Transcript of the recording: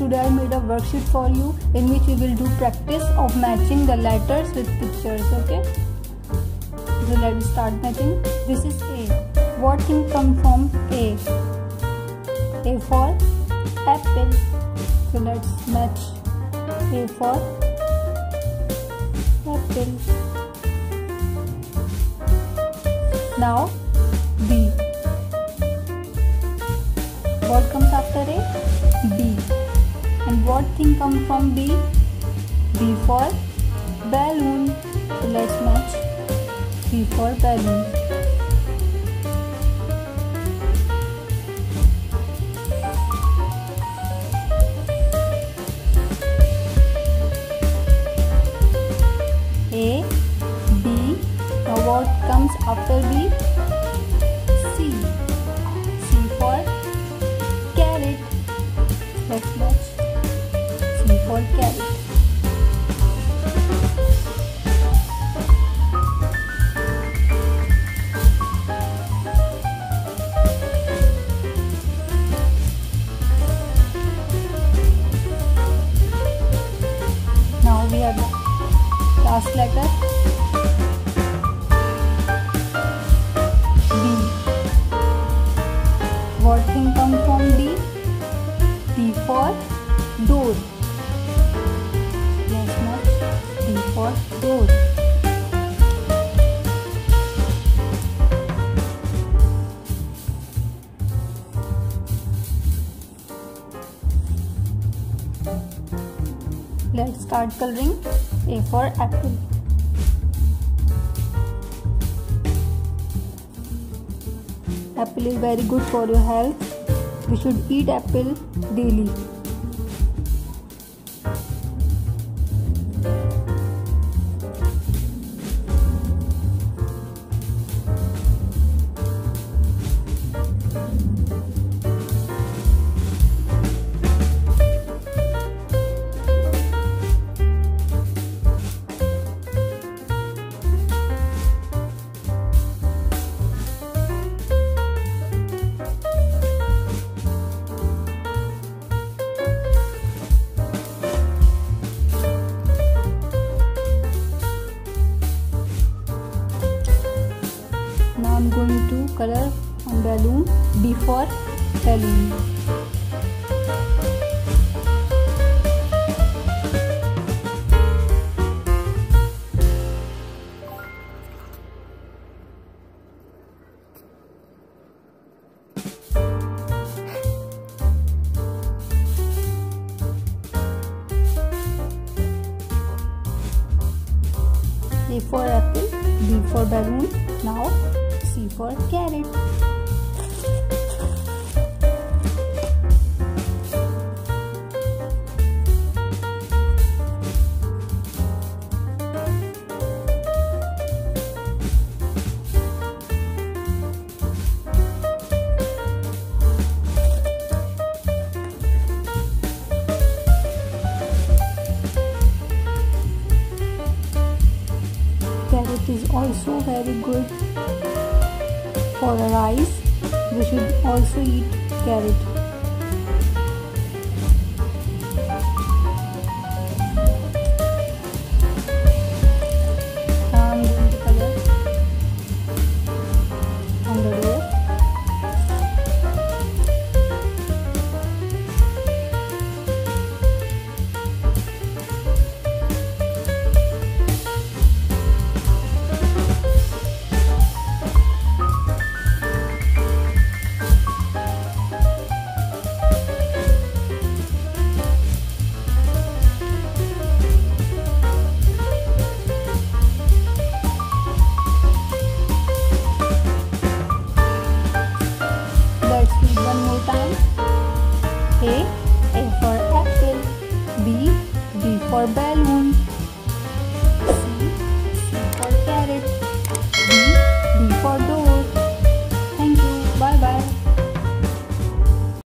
today I made a worksheet for you in which we will do practice of matching the letters with pictures okay? So let's start matching. This is A. What thing come from A? A for apple. So let's match A for apple. Now B. What comes. What thing comes from B? B for balloon. So let's match B for balloon. A, B. Now what comes after B? Last letter B. What thing come from B? D for door. Yes, much. D for door. Let's start coloring. A for apple. Apple is very good for your health we should eat apple daily. I'm going to color on balloon B for balloon. A for apple, B for balloon. Now C for carrot. Carrot is also very good for our eyes. We should also eat carrot. For balloon.